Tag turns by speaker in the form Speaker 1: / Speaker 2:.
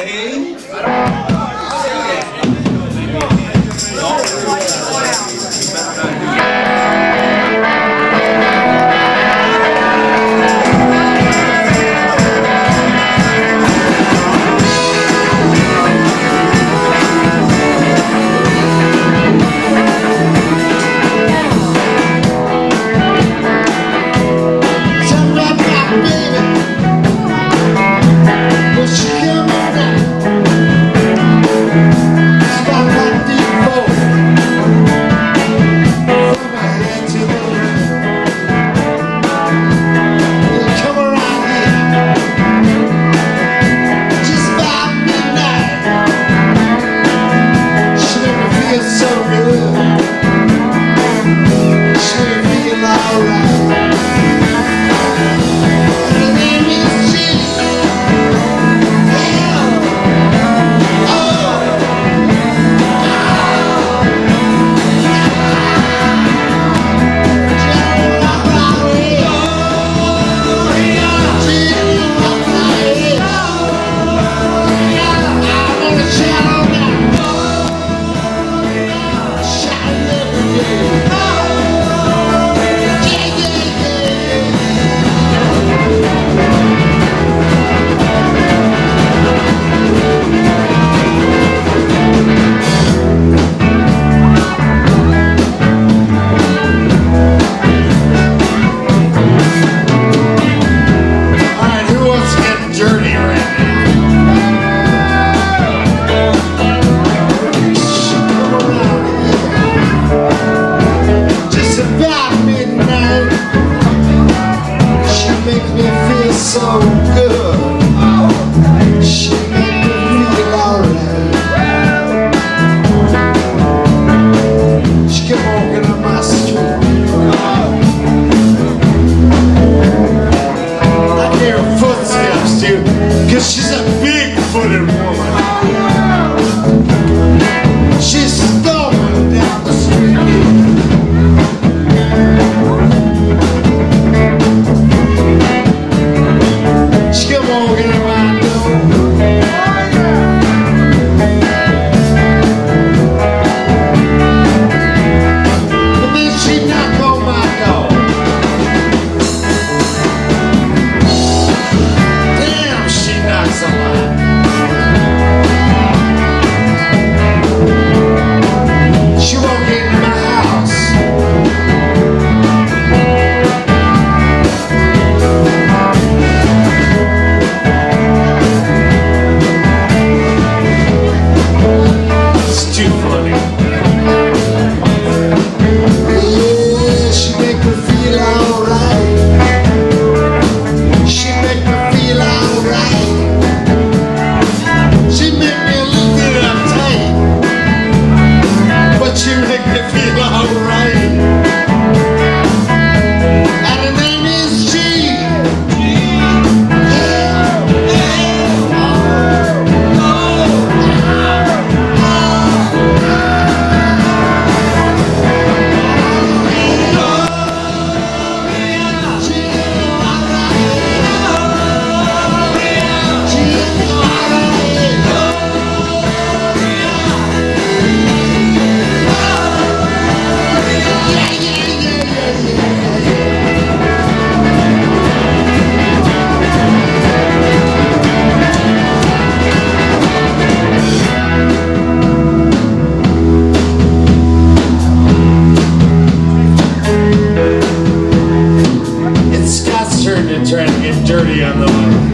Speaker 1: Ei! so Thank you.